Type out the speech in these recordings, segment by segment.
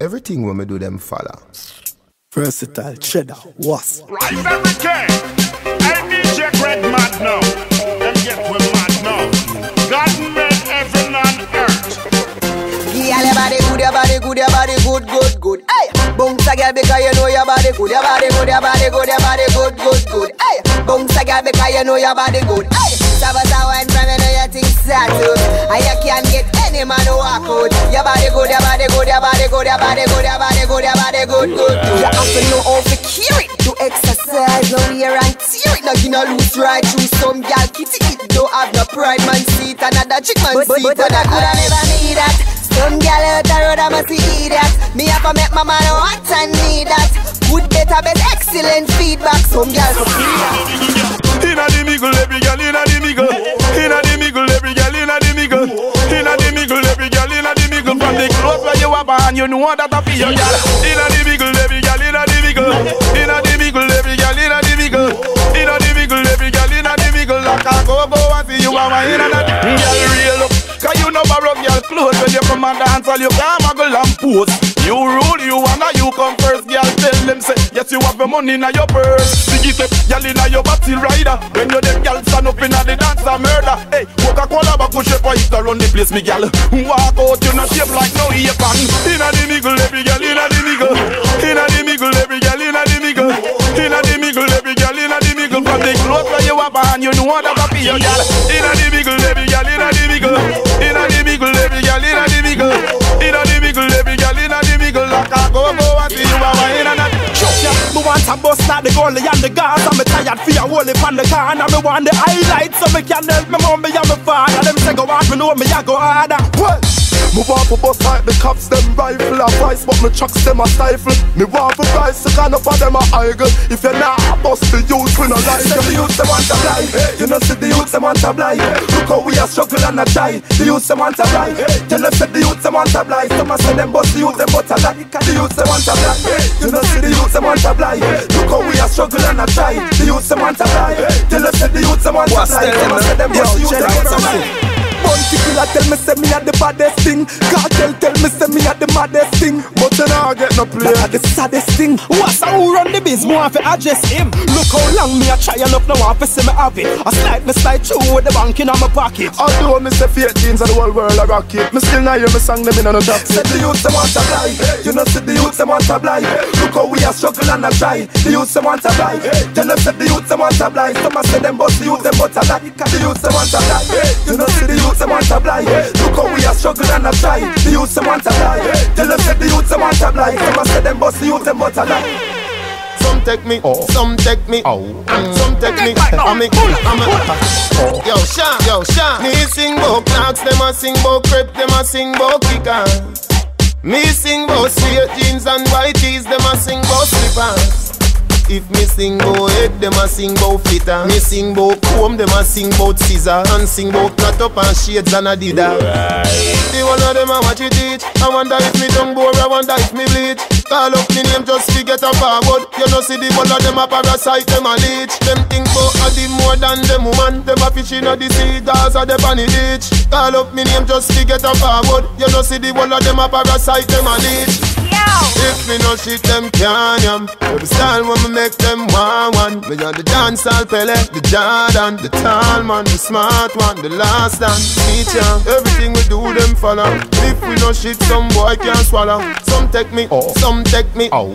Everything when me do them follow. Versatile, cheddar, Wasp. Right every day. Hey DJ GregMaDnoW. Them get we mad now. God made heaven and earth. Girl, your body good, your body good, your body good, good, good. Hey, bounce a girl because you know your body good, your body good, your body good, your body good, good, good. Hey, bounce a girl because you know your body good. Hey, Sabata wine from you know your things settled, and you can get any man to walk out. Your body good, your body good, your body good, your body good, your body good, your body good, good, good. You have to know how to cure it, to exercise, no wear and tear it. Now you know loose right through some girl kitty it. Don't have no pride man seat, another chick man seat. But, but, but I coulda never need that. Some gal out the road, I must see that. Me have to make my man want and need that. Good, better, best, excellent feedback. Some gal so feel that. Inna the middle, every girl inna know that I feel your girl. Inna the middle, every girl inna the middle. Inna the middle, every girl inna the middle. Inna the middle, every girl inna the middle. Like a go go and see you are my inna the girl real up. Cause you know borrow girl clothes when you come and dance all you can't muggle and pose. You rule, you wanna, you come first, girl. Tell them say yes, you have the money in your purse. See it, girl inna your body rider. When you them girl stand up inna the dance a murder. Hey, Coca Cola back push up it around the place, me girl. Walk out, you not shape like no pan. Inna the middle, every girl inna the middle. Inna the middle, every girl inna the middle. Inna the middle, every girl inna the middle. From the clothes where you are born, you know that I feel, girl. Inna the middle, every girl inna the middle. Inna the middle, every girl inna the middle. Inna the middle, every girl inna the middle. Like a go go and see you are inna the Yeah, me want a bus like the goalie and the And me tired for your whole on the car And me want the highlights so me can help me mommy and me father Them say go hard, me know me a go harder Well, me want for bus like the cops, them rifle a price, but me trucks them a stifle. Me want for price, so kind of for them a idle. If you're not bust the youth, we no like them. The youth them want to fly, you know see the youth them want to fly. Look how we are struggle and a try. The youth them want to fly, you know see the youth them want to fly. Some a say them bust the youth them but a lie. The youth them want to fly, you know see the youth them want to fly. Look how we are struggle and a try. The youth them want to fly, you know see the youth them want to fly. Some a say them bust the youth them but a lie. Bounty killer tell me say me a the baddest thing. Kartel tell me say me a the maddest thing. But you nah get no play. That a the saddest thing. What's a who run the biz, more to address him. Look how long me a try enough now want to see me have it. I slide me slide through with the bank in my pocket. Although me say fake jeans and the whole world a rocket Me still not hear me song them in on no top Say the youth them want to fly. You know see the youth them want to fly. Look how we a struggle and a try. The youth them want to fly. You know see the youth them want to fly. Some a say them bust the youth them but a lie The youth them want to fly. You know see the youth them want to fly Look how we a struggle and a try The youth them want to fly Tell them say the youth them want to fly Some a say them bust the youth them but a lie Some take me, oh. some take me, oh. some take me. I'm a, I'm a. Yo, Sean, yo, Sean. Me sing bout knocks, them a sing bout crepe, them a sing bout kickers. Me sing bout straight jeans and white tees, them a sing bout slippers. If me sing bout head, them a sing bout flitter. Me sing bout comb, them a sing bout scissor. And sing bout cut up and shades and adidas. The one of them a watch it teach. I wonder if me tongue bore, I wonder if me bleach. Call up me name just to get a forward. You know see the one of them a parasite, them a leech. Them think bout a the more than them woman. Them a fish inna the sea, dogs a the the beach. Call up me name just to get a forward. You know see the one of them a parasite, them a leech. If me no shit, them can yam. Every style when me make them one one. Me on the dancehall Pele, the Jordan, the tall man, the smart one, the last dance teacher. Everything we do, them follow. If we no shit, some boy can't swallow. Some take me, oh. some take me, oh.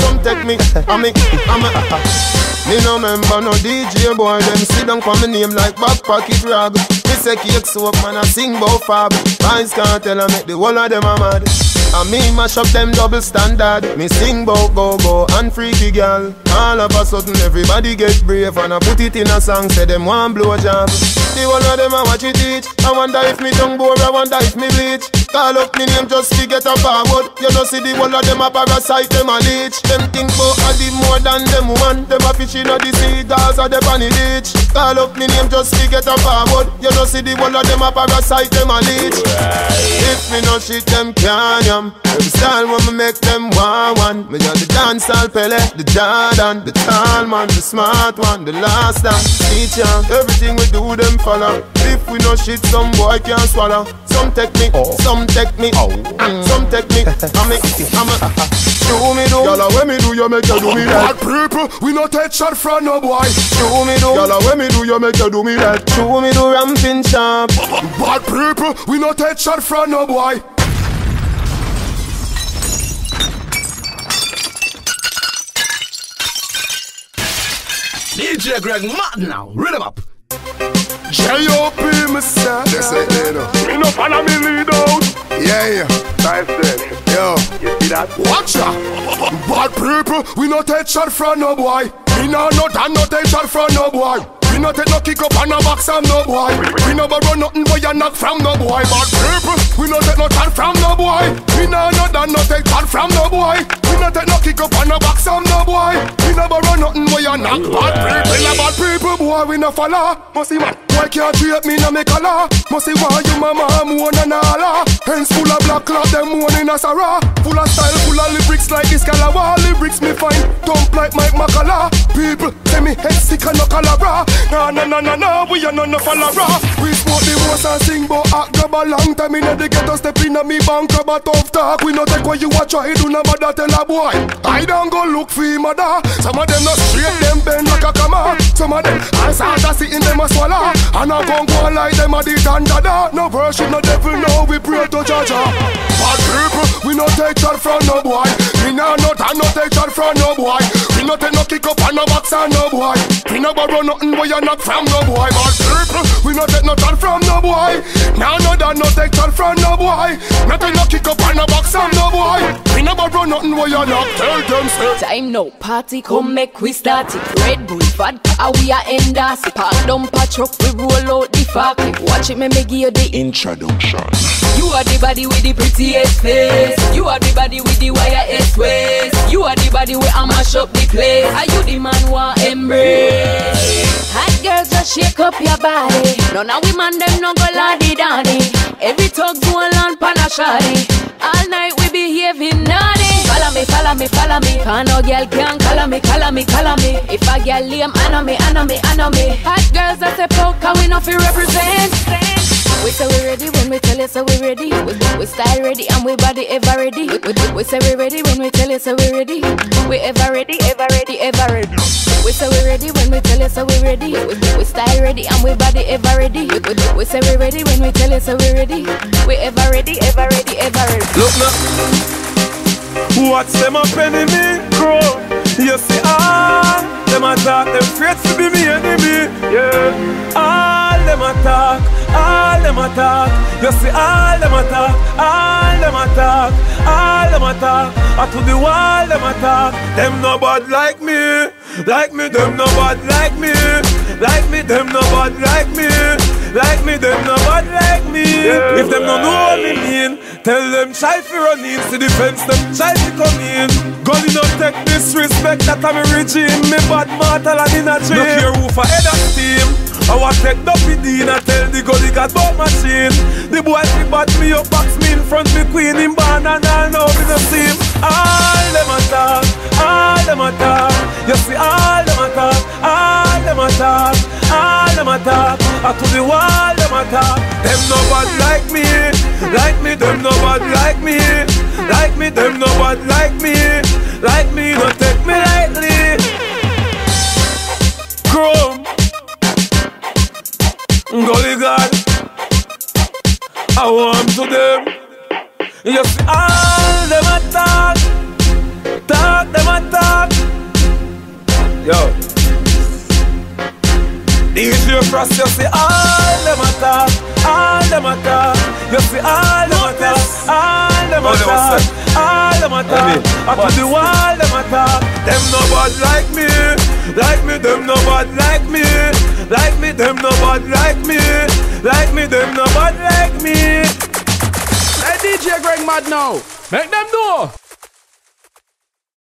some take me. I'm a, I'm a. Me no member no DJ boy, them sit down for me name like back pocket rag. Me say cake soap, man, I sing bout fab. Boys can't tell I make the whole of them a mad. And me mash up them double standard. Me sing bout go go and freaky girl. All of a sudden everybody get brave and I put it in a song. Say them one blow job. The one of them I watch it teach. I wonder if me tongue bore, I wonder if me bleach. Call up me name just to get a forward. You know see the one of them a parasite, them a leech. Them think bout a the more than them woman. Them a fish inna the sea, dogs a the the beach. Call up me name just to get a forward. You know see the one of them a parasite, them a leech. If me no shit, them can yam. Every style when me make them one one. Me on the dancehall Pele, the Jordan, the tall man, the smart one, the last dance teacher. Everything we do, them follow. If we no shit, some boy can't swallow. Some take me, Oh. some take me, Oh. mm, some take me. I make, I'm a, do me do. Y'all when me do you make you do me that. Bad people, we no take shot from no boy. Do me do. Y'all when me do you make you do me that. Do me do ramping sharp. Bad people, we no take shot from no boy. DJ Greg mad now. Read him up. J.O.P. me say. That's it, there, no. Me no follow me lead out. Yeah, yeah. Nice then. Yo. You see that? Watch ya. Bad people, we no take shot from no boy. Me no no dan no take shot from no boy. We no take no kick up and no box from no boy. We no borrow nothing and knock from no boy. Bad people, we no take no shot from no boy. We no no dan no take shot from no boy. We no take no kick up and no box from no boy. We no borrow nothing boy and knock. Bad people, a bad people boy we no follow. Must see man, why can't treat me no make a law? Must see why you mama moan and all. Hands full of black cloth, them moan in a sarah. Full of style, full of lyrics like this Calabar. Lyrics me find dump like Mike Macala. People say me head sick and no calabra. Nah, nah, nah, nah, nah, we are none no follower. We smoke the most and sing, but act grab a long time in the ghetto. Step in a me bank, grab a tough talk. We no take what you watch, try do no bother tell a boy. I don't go look for him, mother. Some of them no straight, them bend like a camera. Some of them as hard as sitting them a swallow. And I gon' go like them a the dada. No worship, no devil, no we pray to Jaja. Bad people, we no take shot from no boy. We no no time, no take shot from no boy. We no take no kick up and no box and no boy. We no borrow nothing boy and knock from no boy. Bad people, we no take no shot from no boy. Now no that no take shot from no boy. No take no kick up and no box and no boy. We no borrow nothing boy and knock. Tell them say. Time now, party come make we start it. Red Bull, vodka, ah, we are endorse it. Park dumper truck, we roll out the fuck. Watch it, me me give you the Introduction. You are the body with the prettiest face. You are the body with the wireest waist. You are the body where I mash up the place. Are you the man who I embrace? Hot girls just shake up your body. None of we man them no go laddy daddy. Every talk go on pan a shoddy. All night we behaving naughty. Follow me, follow me, follow me. Can no girl can color me, color me, color me. If a girl lame, anno me, anno me, anno me. Hot girls that out, can we not fi represent? We say we ready when we tell you so we ready. We, we style ready and we body ever ready. We, we, we say we ready when we tell you so we ready. We ever ready, ever ready, ever ready. We say we ready when we tell you so we ready. We, we style ready and we body ever ready. We, we, we say we ready when we tell you so we ready. We ever ready, ever ready, ever ready. Look now. What's them up enemy? Crow. You see all them attack, them afraid to be me enemy. Yeah. All them attack, all them attack. You see all them attack, all them attack, all them attack. I to the wall them attack. Them no bad like me, like me. Them no bad like me, like me. Them no bad like me. Like me, them no bad like me. If them no know what me mean, tell them try fi run in to defense them, try fi come in. Gully no take disrespect that I'm a regime. Me bad mortal and in a dream. Look here who for head of steam. I want take the PD and tell the gully got ball machine. The boy fi bat me up, box me in front me queen in barn and all know me no. All them all them. You see all them attack, all them all them. I to the wall them. Them no bad like me, like me. Them no bad like me, like me. Them no bad like me, like me. Don't take me lightly. Chrome, Gully God, I want to them. You see all them attack, talk them attack. Yo. DJ Frost, you see all them attack, all them attack. You see all them attack, all them attack, all them attack. I to the wall them attack. Them no bad like me, like me. Them no bad like me, like me. Them no bad like me, like me. Them no bad like me. Hey DJ GregMaDnoW. Make them know.